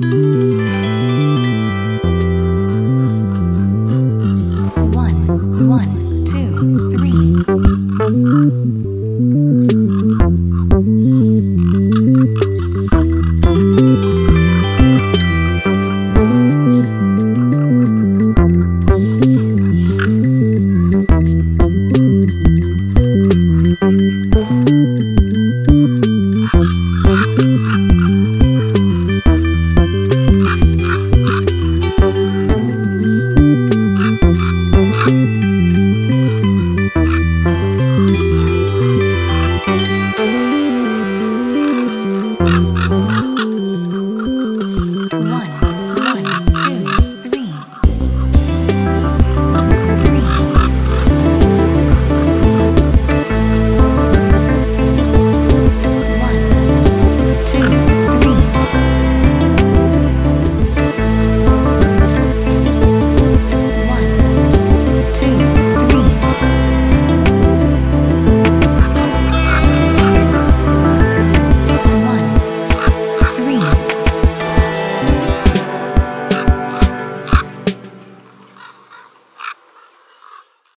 Mm-hmm. Bye.